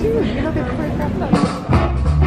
週苦手とか言ったん